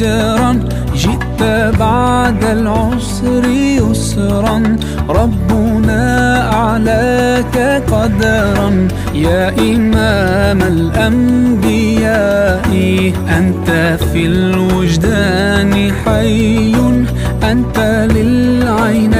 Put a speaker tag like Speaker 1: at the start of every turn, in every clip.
Speaker 1: فجرا جئت بعد العسر يسرا. ربنا أعلاك قدرا. يا إمام الأنبياء أنت في الوجدان حي أنت للعينين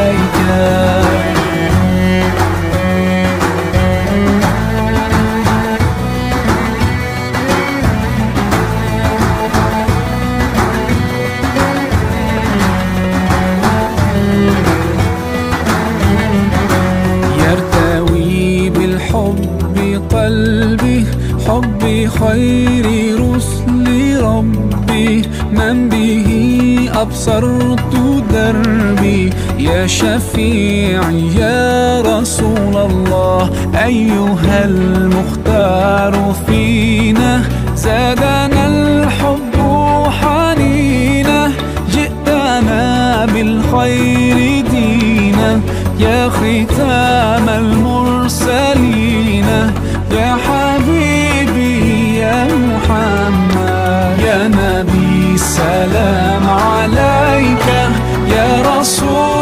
Speaker 1: خير رسل ربي من به أبصرت دربي. يا شفيعي يا رسول الله أيها المختار فينا. زادنا الحب حنينا جئتنا بالخير دينا. يا ختام المرسلين. نبي سلام عليك يا رسول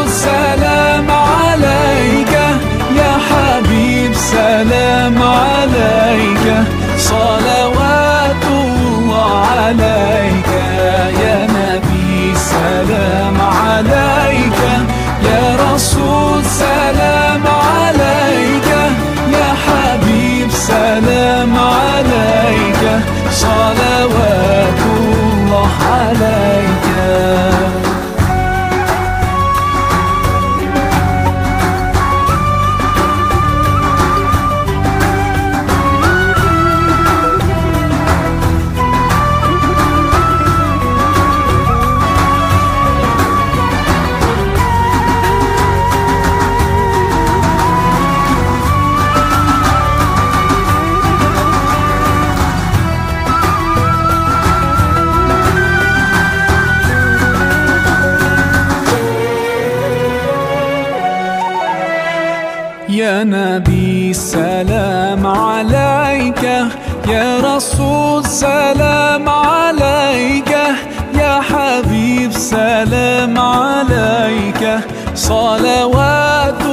Speaker 1: نبي سلام عليك. يا رسول سلام عليك. يا حبيب سلام عليك. صلوات